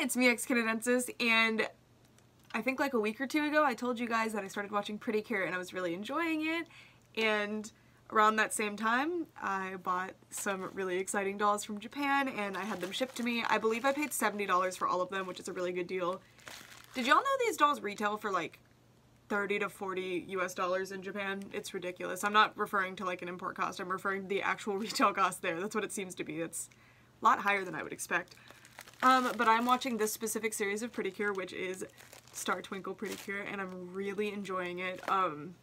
it's me, X Canadensis, and I think like a week or two ago I told you guys that I started watching Pretty Cure and I was really enjoying it, and around that same time I bought some really exciting dolls from Japan and I had them shipped to me. I believe I paid $70 for all of them, which is a really good deal. Did y'all know these dolls retail for like 30 to 40 US dollars in Japan? It's ridiculous. I'm not referring to like an import cost, I'm referring to the actual retail cost there. That's what it seems to be. It's a lot higher than I would expect. Um, but I'm watching this specific series of Pretty Cure, which is Star Twinkle Pretty Cure, and I'm really enjoying it. Um,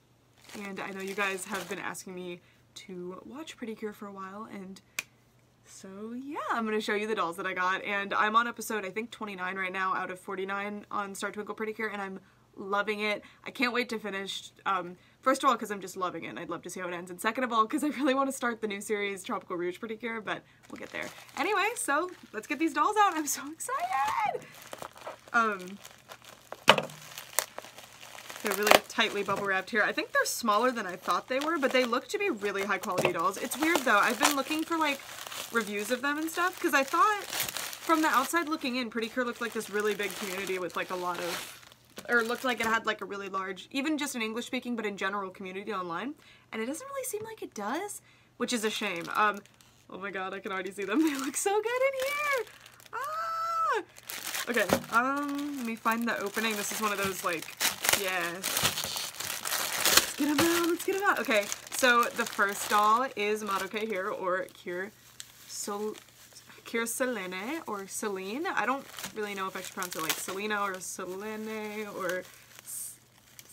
and I know you guys have been asking me to watch Pretty Cure for a while, and so yeah, I'm going to show you the dolls that I got, and I'm on episode, I think, 29 right now out of 49 on Star Twinkle Pretty Cure, and I'm loving it. I can't wait to finish. Um, first of all, because I'm just loving it and I'd love to see how it ends. And second of all, because I really want to start the new series, Tropical Rouge Pretty Cure, but we'll get there. Anyway, so let's get these dolls out. I'm so excited! Um, they're really tightly bubble wrapped here. I think they're smaller than I thought they were, but they look to be really high quality dolls. It's weird though. I've been looking for like reviews of them and stuff because I thought from the outside looking in, Pretty Cure looked like this really big community with like a lot of or looked like it had like a really large, even just in English speaking, but in general community online. And it doesn't really seem like it does, which is a shame. Um, oh my god, I can already see them. They look so good in here. Ah! Okay, um, let me find the opening. This is one of those like, yeah. Let's get them out, let's get them out. Okay, so the first doll is Madoka here, or Cure Sol Kira Selene or Celine. I don't really know if I should pronounce it like Selena or Selene or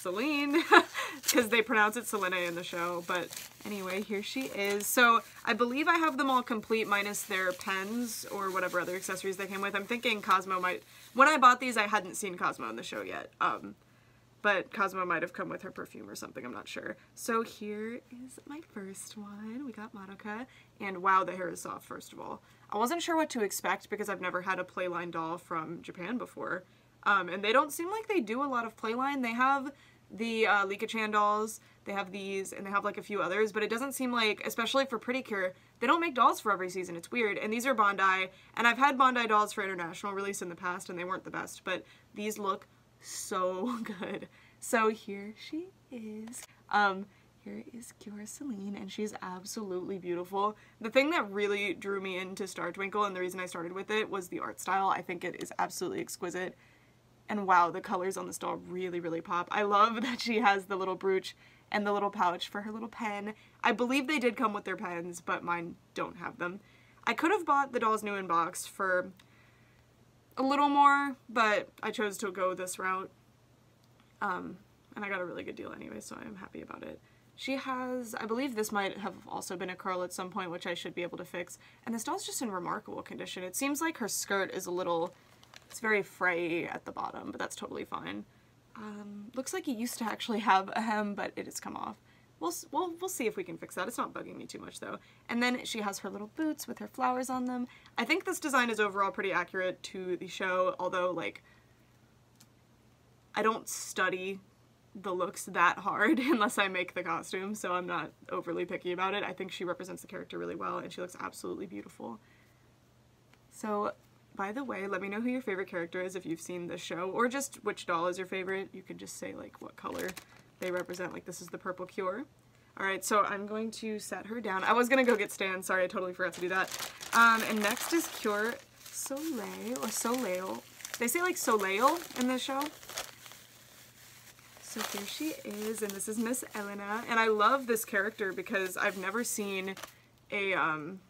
Celine because they pronounce it Selene in the show. But anyway, here she is. So I believe I have them all complete minus their pens or whatever other accessories they came with. I'm thinking Cosmo might... When I bought these, I hadn't seen Cosmo in the show yet. Um, but Cosmo might have come with her perfume or something, I'm not sure. So here is my first one. We got Madoka, and wow, the hair is soft, first of all. I wasn't sure what to expect because I've never had a Playline doll from Japan before. Um, and they don't seem like they do a lot of Playline. They have the uh, Licca-chan dolls, they have these, and they have like a few others, but it doesn't seem like, especially for Pretty Cure, they don't make dolls for every season. It's weird. And these are Bandai, and I've had Bandai dolls for international release in the past, and they weren't the best, but these look so good. So here she is. Um, here is Cure Celine, and she's absolutely beautiful. The thing that really drew me into Star Twinkle, and the reason I started with it, was the art style. I think it is absolutely exquisite. And wow, the colors on this doll really, really pop. I love that she has the little brooch and the little pouch for her little pen. I believe they did come with their pens, but mine don't have them. I could have bought the dolls new in box for a little more, but I chose to go this route. Um, and I got a really good deal anyway, so I'm happy about it. She has, I believe this might have also been a curl at some point, which I should be able to fix. And this doll's just in remarkable condition. It seems like her skirt is a little, it's very fray at the bottom, but that's totally fine. Um, looks like it used to actually have a hem, but it has come off. We'll, we'll, we'll see if we can fix that. It's not bugging me too much though. And then she has her little boots with her flowers on them. I think this design is overall pretty accurate to the show, although like I don't study the looks that hard unless I make the costume, so I'm not overly picky about it. I think she represents the character really well and she looks absolutely beautiful. So, by the way, let me know who your favorite character is if you've seen the show, or just which doll is your favorite. You could just say like what color they represent, like this is the purple cure. Alright, so I'm going to set her down. I was going to go get Stan, sorry I totally forgot to do that. Um, and next is Cure Soleil, or Soleil. They say like Soleil in the show. So here she is, and this is Miss Elena, and I love this character because I've never seen a um,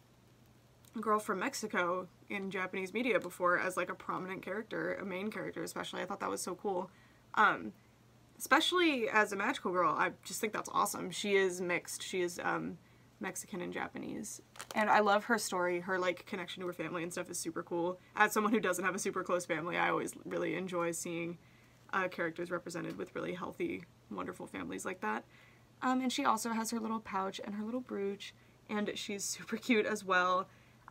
girl from Mexico in Japanese media before as like a prominent character, a main character especially. I thought that was so cool. Um, especially as a magical girl, I just think that's awesome. She is mixed. She is um, Mexican and Japanese. And I love her story. Her like connection to her family and stuff is super cool. As someone who doesn't have a super close family, I always really enjoy seeing uh, characters represented with really healthy, wonderful families like that. Um, and she also has her little pouch and her little brooch, and she's super cute as well.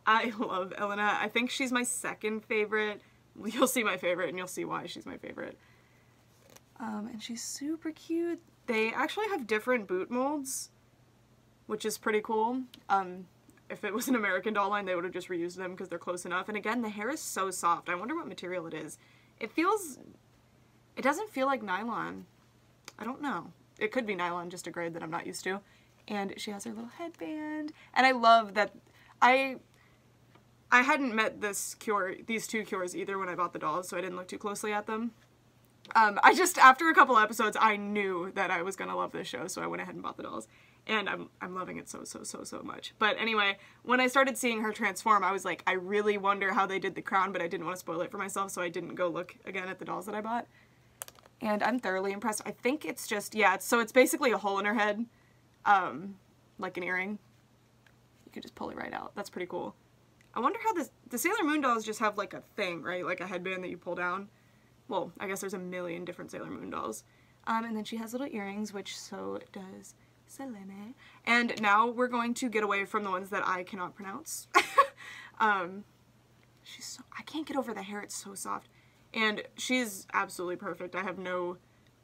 I love Elena. I think she's my second favorite. You'll see my favorite and you'll see why she's my favorite. Um, and she's super cute. They actually have different boot molds, which is pretty cool. Um, if it was an American doll line, they would have just reused them because they're close enough. And again, the hair is so soft. I wonder what material it is. It feels, it doesn't feel like nylon. I don't know. It could be nylon, just a grade that I'm not used to. And she has her little headband. And I love that I I hadn't met this cure, these two cures either when I bought the dolls, so I didn't look too closely at them. Um, I just, after a couple episodes, I knew that I was gonna love this show, so I went ahead and bought the dolls. And I'm, I'm loving it so, so, so, so much. But anyway, when I started seeing her transform, I was like, I really wonder how they did the crown, but I didn't want to spoil it for myself, so I didn't go look again at the dolls that I bought. And I'm thoroughly impressed. I think it's just, yeah, it's, so it's basically a hole in her head, um, like an earring. You could just pull it right out. That's pretty cool. I wonder how this, the Sailor Moon dolls just have like a thing, right? Like a headband that you pull down. Well, I guess there's a million different Sailor Moon dolls. Um, and then she has little earrings, which so does Selene. And now we're going to get away from the ones that I cannot pronounce. um, she's so, I can't get over the hair, it's so soft. And she's absolutely perfect. I have no,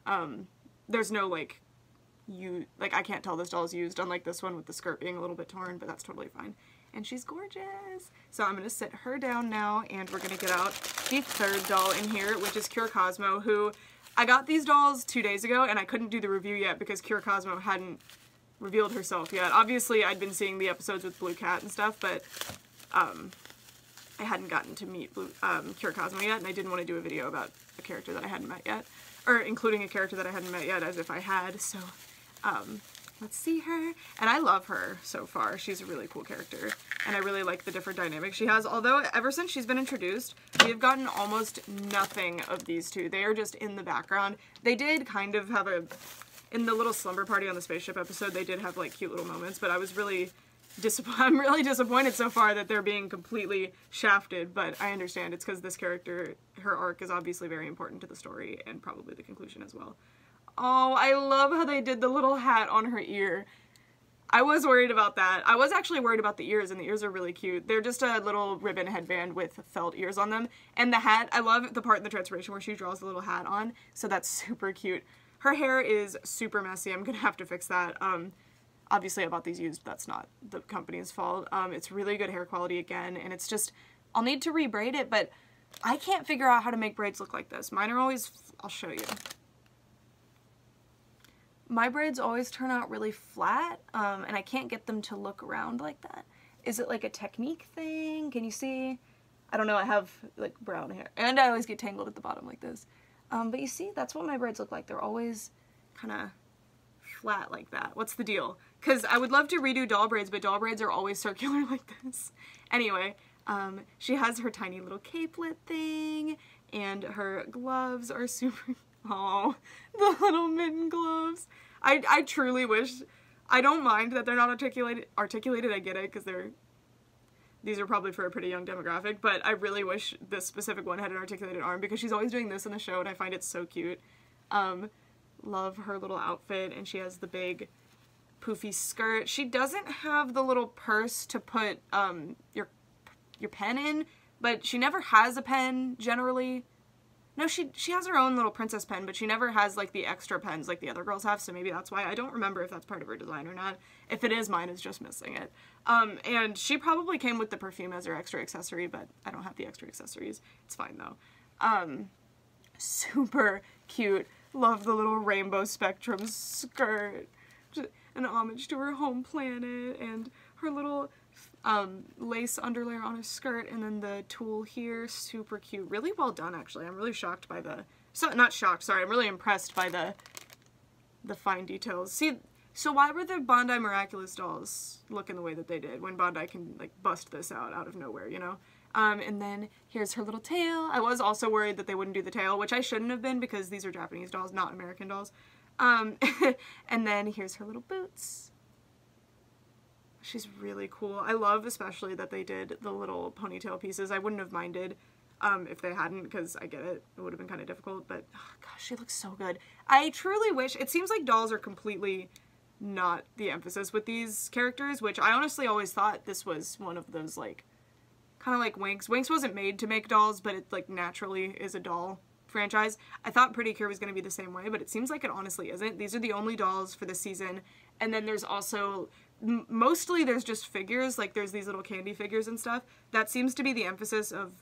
um, there's no like, you, like I can't tell this doll's used, unlike this one with the skirt being a little bit torn, but that's totally fine and she's gorgeous. So I'm to sit her down now and we're to get out the third doll in here, which is Cure Cosmo, who I got these dolls two days ago and I couldn't do the review yet because Cure Cosmo hadn't revealed herself yet. Obviously, I'd been seeing the episodes with Blue Cat and stuff, but um, I hadn't gotten to meet Blue, um, Cure Cosmo yet, and I didn't want to do a video about a character that I hadn't met yet, or including a character that I hadn't met yet as if I had, so um, Let's see her. And I love her so far. She's a really cool character. And I really like the different dynamics she has. Although ever since she's been introduced, we have gotten almost nothing of these two. They are just in the background. They did kind of have a... In the little slumber party on the spaceship episode, they did have like cute little moments, but I was really disappointed. I'm really disappointed so far that they're being completely shafted, but I understand it's because this character, her arc is obviously very important to the story and probably the conclusion as well. Oh, I love how they did the little hat on her ear. I was worried about that. I was actually worried about the ears, and the ears are really cute. They're just a little ribbon headband with felt ears on them. And the hat, I love the part in the transformation where she draws the little hat on, so that's super cute. Her hair is super messy. I'm gonna have to fix that. Um, obviously I bought these used, that's not the company's fault. Um, it's really good hair quality again, and it's just, I'll need to rebraid it, but I can't figure out how to make braids look like this. Mine are always, I'll show you my braids always turn out really flat um, and I can't get them to look around like that. Is it like a technique thing? Can you see? I don't know, I have like brown hair and I always get tangled at the bottom like this. Um, but you see, that's what my braids look like. They're always kind of flat like that. What's the deal? Because I would love to redo doll braids, but doll braids are always circular like this. Anyway, um, she has her tiny little capelet thing and her gloves are super Oh, the little mitten gloves. I, I truly wish, I don't mind that they're not articulated, articulated, I get it, because they're, these are probably for a pretty young demographic, but I really wish this specific one had an articulated arm, because she's always doing this in the show, and I find it so cute. Um, love her little outfit, and she has the big poofy skirt. She doesn't have the little purse to put, um, your, your pen in, but she never has a pen, generally. No, she she has her own little princess pen, but she never has like the extra pens like the other girls have, so maybe that's why. I don't remember if that's part of her design or not. If it is, mine is just missing it. Um, and she probably came with the perfume as her extra accessory, but I don't have the extra accessories. It's fine though. Um, super cute. Love the little rainbow spectrum skirt. An homage to her home planet and her little um, lace underlayer on a skirt and then the tulle here, super cute. Really well done actually. I'm really shocked by the, so, not shocked, sorry, I'm really impressed by the, the fine details. See, so why were the Bandai Miraculous dolls looking the way that they did when Bandai can like bust this out out of nowhere, you know? Um, and then here's her little tail. I was also worried that they wouldn't do the tail, which I shouldn't have been because these are Japanese dolls, not American dolls. Um, and then here's her little boots. She's really cool. I love especially that they did the little ponytail pieces. I wouldn't have minded um, if they hadn't because I get it. It would have been kind of difficult, but oh gosh, she looks so good. I truly wish, it seems like dolls are completely not the emphasis with these characters, which I honestly always thought this was one of those like, kind of like Winx. Winx wasn't made to make dolls, but it like naturally is a doll franchise. I thought Pretty Cure was going to be the same way, but it seems like it honestly isn't. These are the only dolls for this season. And then there's also mostly there's just figures, like there's these little candy figures and stuff. That seems to be the emphasis of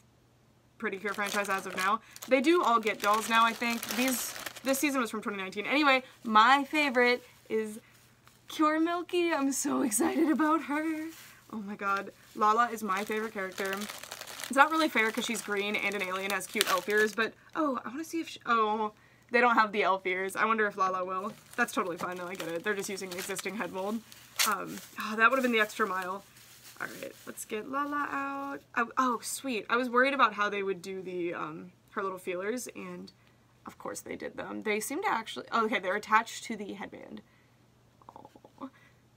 Pretty Cure franchise as of now. They do all get dolls now, I think. These this season was from 2019. Anyway, my favorite is Cure Milky. I'm so excited about her. Oh my god. Lala is my favorite character. It's not really fair because she's green and an alien has cute elf ears, but oh, I want to see if she, oh, they don't have the elf ears. I wonder if Lala will. That's totally fine though, I get it. They're just using the existing head mold. Um, oh, that would have been the extra mile. All right, let's get Lala out. Oh, oh, sweet. I was worried about how they would do the, um, her little feelers and of course they did them. They seem to actually, oh, okay, they're attached to the headband. Oh,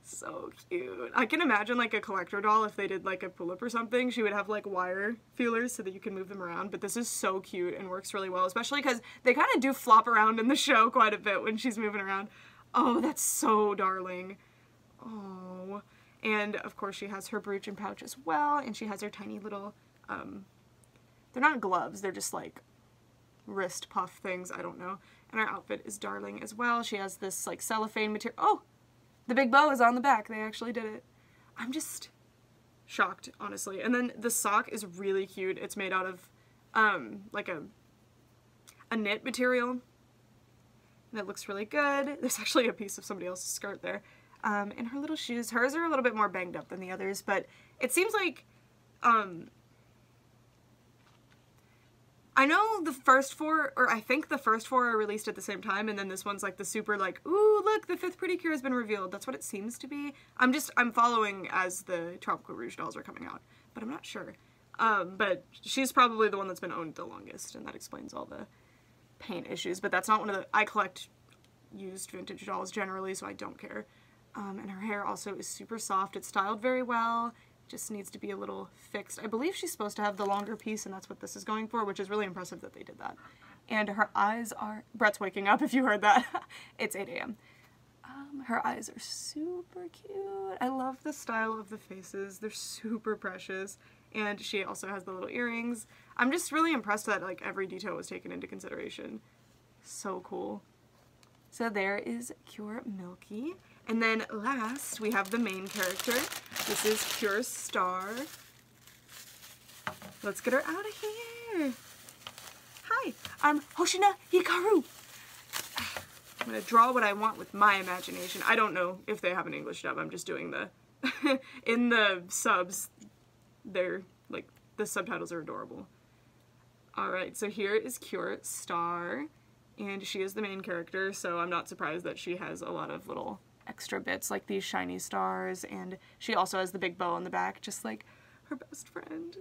so cute. I can imagine like a collector doll if they did like a Pullip or something. She would have like wire feelers so that you can move them around. But this is so cute and works really well, especially because they kind of do flop around in the show quite a bit when she's moving around. Oh, that's so darling. Oh. And of course she has her brooch and pouch as well. And she has her tiny little, um, they're not gloves. They're just like wrist puff things, I don't know. And her outfit is darling as well. She has this like cellophane material. Oh, the big bow is on the back. They actually did it. I'm just shocked, honestly. And then the sock is really cute. It's made out of um, like a, a knit material. And it looks really good. There's actually a piece of somebody else's skirt there. Um, her little shoes, hers are a little bit more banged up than the others, but it seems like um, I know the first four, or I think the first four are released at the same time, and then this one's like the super like, ooh, look, the fifth Pretty Cure has been revealed. That's what it seems to be. I'm just, I'm following as the Tropical Rouge dolls are coming out, but I'm not sure. Um, but she's probably the one that's been owned the longest, and that explains all the paint issues, but that's not one of the, I collect used vintage dolls generally, so I don't care. Um, and her hair also is super soft. It's styled very well just needs to be a little fixed. I believe she's supposed to have the longer piece and that's what this is going for, which is really impressive that they did that. And her eyes are, Brett's waking up if you heard that. it's 8 a.m. Um, her eyes are super cute. I love the style of the faces. They're super precious. And she also has the little earrings. I'm just really impressed that like every detail was taken into consideration. So cool. So there is Cure Milky. And then last, we have the main character. This is Cure Star. Let's get her out of here. Hi, I'm Hoshina Hikaru. I'm gonna draw what I want with my imagination. I don't know if they have an English dub. I'm just doing the, in the subs, they're, like, the subtitles are adorable. Alright, so here is Cure Star, and she is the main character, so I'm not surprised that she has a lot of little extra bits like these shiny stars and she also has the big bow on the back just like her best friend.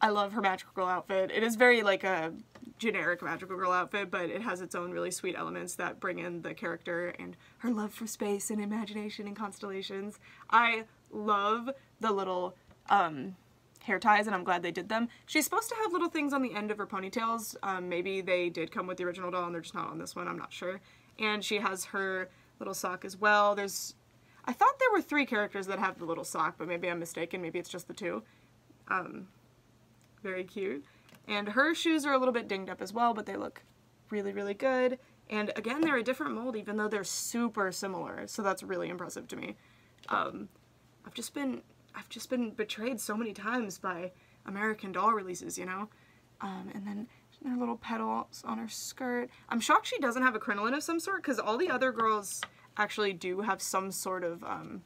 I love her magical girl outfit. It is very like a generic magical girl outfit, but it has its own really sweet elements that bring in the character and her love for space and imagination and constellations. I love the little um, hair ties and I'm glad they did them. She's supposed to have little things on the end of her ponytails. Um, maybe they did come with the original doll and they're just not on this one, I'm not sure and she has her little sock as well. There's, I thought there were three characters that have the little sock, but maybe I'm mistaken. Maybe it's just the two. Um, very cute. And her shoes are a little bit dinged up as well, but they look really, really good. And again, they're a different mold, even though they're super similar. So that's really impressive to me. Um, I've just been, I've just been betrayed so many times by American Doll releases, you know? Um, and then her little petals on her skirt. I'm shocked she doesn't have a crinoline of some sort because all the other girls actually do have some sort of um,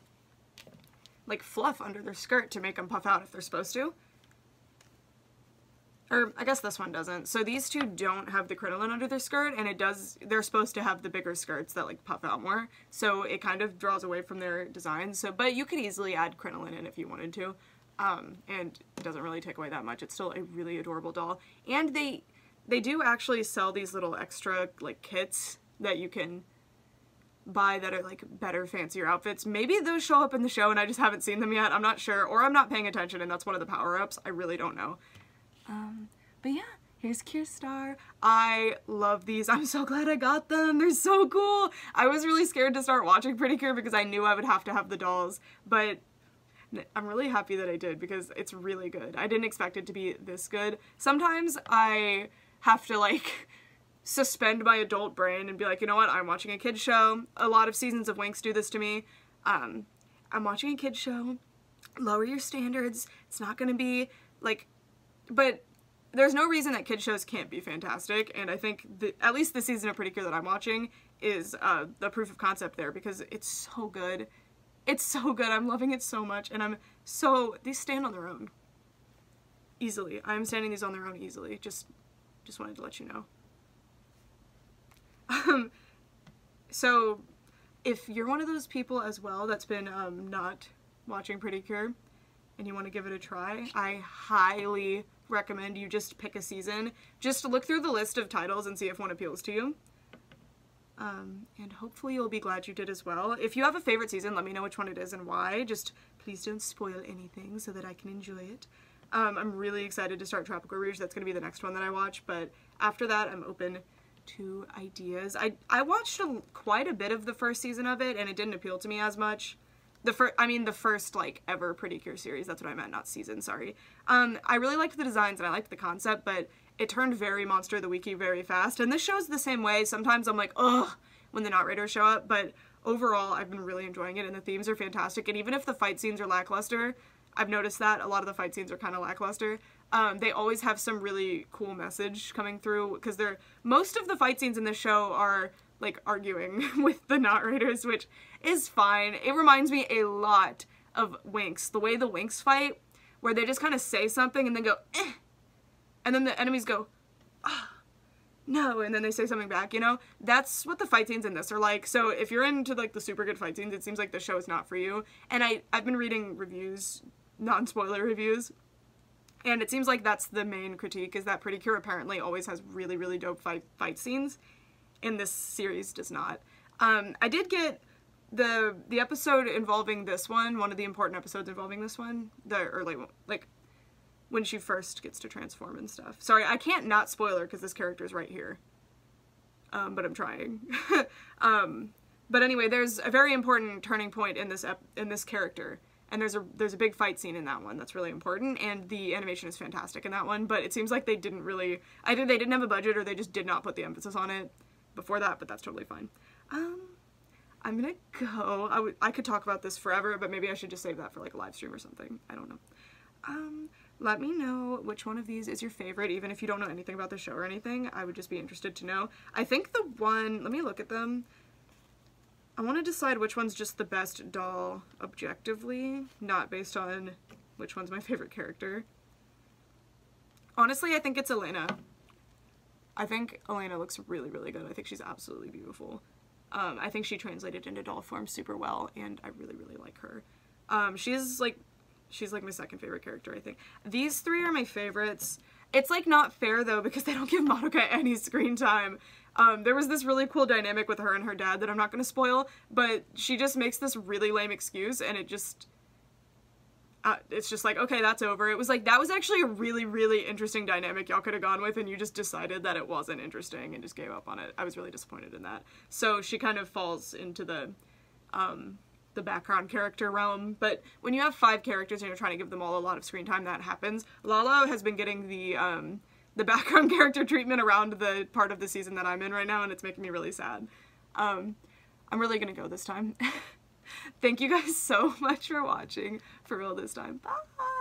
like fluff under their skirt to make them puff out if they're supposed to. Or I guess this one doesn't. So these two don't have the crinoline under their skirt and it does, they're supposed to have the bigger skirts that like puff out more. So it kind of draws away from their design. So, but you could easily add crinoline in if you wanted to. Um, and it doesn't really take away that much. It's still a really adorable doll. And they, they do actually sell these little extra like kits that you can buy that are like better, fancier outfits. Maybe those show up in the show and I just haven't seen them yet. I'm not sure. Or I'm not paying attention and that's one of the power-ups. I really don't know. Um, but yeah, here's Cure Star. I love these. I'm so glad I got them. They're so cool. I was really scared to start watching Pretty Cure because I knew I would have to have the dolls. But I'm really happy that I did because it's really good. I didn't expect it to be this good. Sometimes I have to like suspend my adult brain and be like, you know what, I'm watching a kid show. A lot of seasons of Winx do this to me. Um, I'm watching a kid show. Lower your standards. It's not gonna be like, but there's no reason that kid shows can't be fantastic. And I think the, at least the season of Pretty Cure that I'm watching is uh, the proof of concept there because it's so good. It's so good. I'm loving it so much, and I'm so these stand on their own easily. I'm standing these on their own easily. Just, just wanted to let you know. Um, so if you're one of those people as well that's been um, not watching Pretty Cure and you want to give it a try, I highly recommend you just pick a season. Just look through the list of titles and see if one appeals to you. Um, and hopefully you'll be glad you did as well. If you have a favorite season, let me know which one it is and why. Just please don't spoil anything so that I can enjoy it. Um, I'm really excited to start Tropical Rouge. That's going to be the next one that I watch. But after that, I'm open to ideas. I, I watched a, quite a bit of the first season of it, and it didn't appeal to me as much. The first, I mean, the first, like, ever Pretty Cure series. That's what I meant, not season, sorry. Um, I really liked the designs, and I liked the concept, but it turned very Monster of the Weeky very fast. And this show's the same way. Sometimes I'm like, ugh, when the narrators show up, but overall, I've been really enjoying it, and the themes are fantastic. And even if the fight scenes are lackluster, I've noticed that a lot of the fight scenes are kind of lackluster. Um, they always have some really cool message coming through because they're most of the fight scenes in this show are like arguing with the narrators, which is fine. It reminds me a lot of Winx, the way the Winx fight, where they just kind of say something and then go, eh, and then the enemies go, ah, no, and then they say something back, you know? That's what the fight scenes in this are like. So if you're into like the super good fight scenes, it seems like the show is not for you. And I, I've been reading reviews, non-spoiler reviews, and it seems like that's the main critique is that Pretty Cure apparently always has really, really dope fight fight scenes, and this series does not. Um, I did get the the episode involving this one, one of the important episodes involving this one, the early one, like when she first gets to transform and stuff. Sorry, I can't not spoiler because this character is right here. Um, but I'm trying. um, but anyway, there's a very important turning point in this in this character, and there's a there's a big fight scene in that one that's really important, and the animation is fantastic in that one. But it seems like they didn't really either they didn't have a budget or they just did not put the emphasis on it before that. But that's totally fine. Um, I'm gonna go. I, I could talk about this forever, but maybe I should just save that for like a live stream or something. I don't know. Um, let me know which one of these is your favorite, even if you don't know anything about the show or anything. I would just be interested to know. I think the one, let me look at them. I want to decide which one's just the best doll objectively, not based on which one's my favorite character. Honestly, I think it's Elena. I think Elena looks really, really good. I think she's absolutely beautiful. Um, I think she translated into doll form super well, and I really, really like her. Um, she's like She's like my second favorite character, I think. These three are my favorites. It's like not fair though because they don't give Madoka any screen time. Um, there was this really cool dynamic with her and her dad that I'm not going to spoil, but she just makes this really lame excuse and it just... Uh, it's just like, okay, that's over. It was like, that was actually a really, really interesting dynamic y'all could have gone with and you just decided that it wasn't interesting and just gave up on it. I was really disappointed in that. So she kind of falls into the... Um, the background character realm, but when you have five characters and you're trying to give them all a lot of screen time, that happens. Lala has been getting the um, the background character treatment around the part of the season that I'm in right now, and it's making me really sad. Um, I'm really gonna go this time. Thank you guys so much for watching. For real this time. Bye!